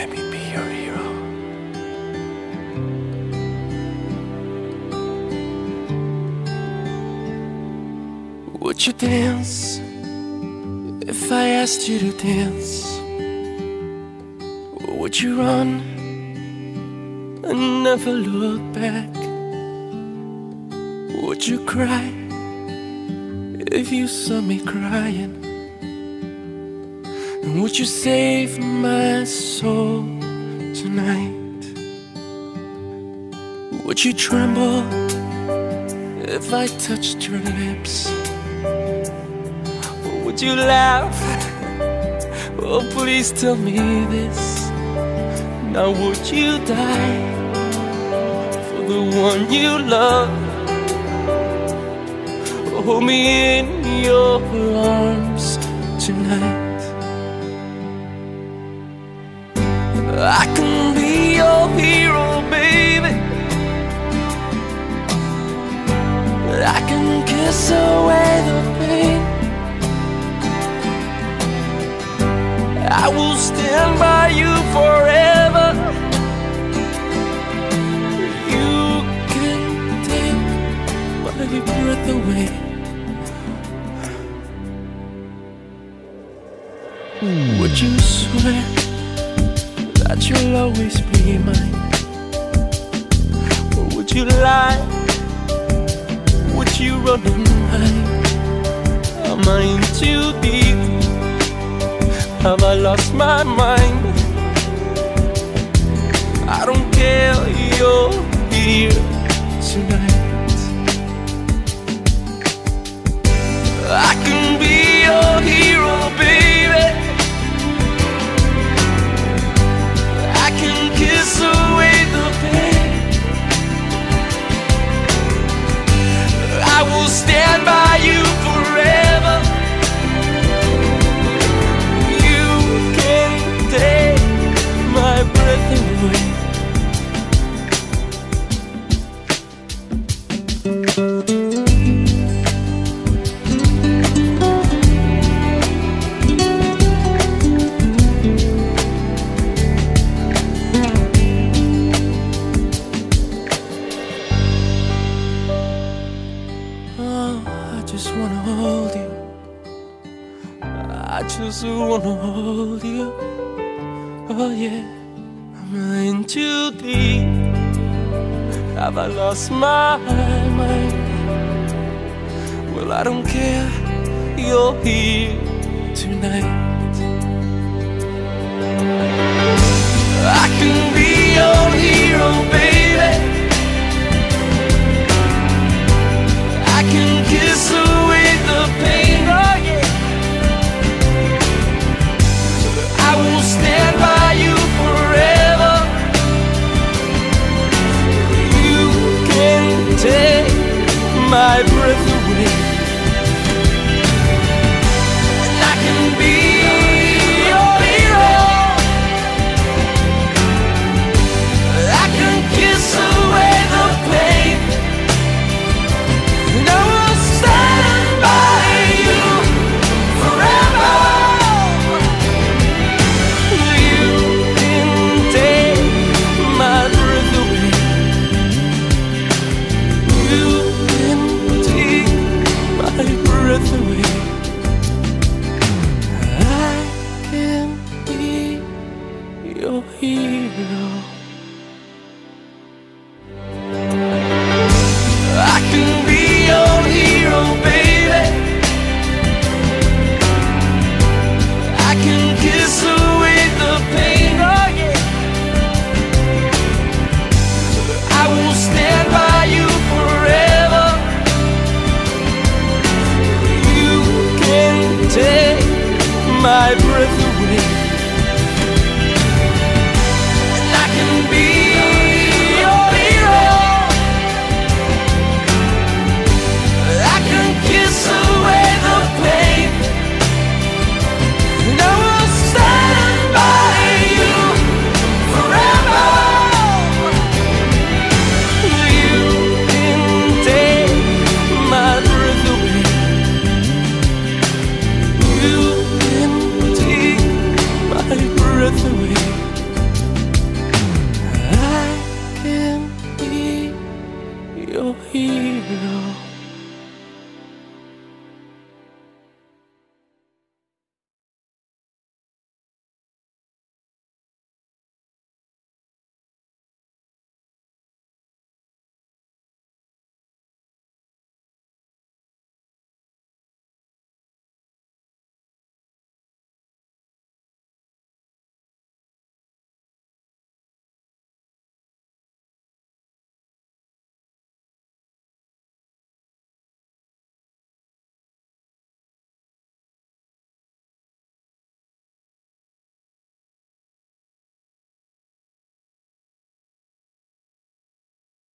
Let me be your hero. Would you dance if I asked you to dance? Would you run and never look back? Would you cry if you saw me crying? And would you save my soul tonight? Would you tremble if I touched your lips? Or would you laugh? Oh, please tell me this. Now, would you die for the one you love? Hold me in your arms tonight. I can be your hero, baby. I can kiss away the pain. I will stand by you forever. You can take my breath away. Would you swear that you'll always be mine? Or would you lie? Would you run and hide? Am I in too deep? Have I lost my mind? I don't care, you're here tonight. I can be hold you. I just wanna hold you. Oh yeah, I'm in too deep. Have I lost my mind? Well, I don't care. You're here tonight. I can hero.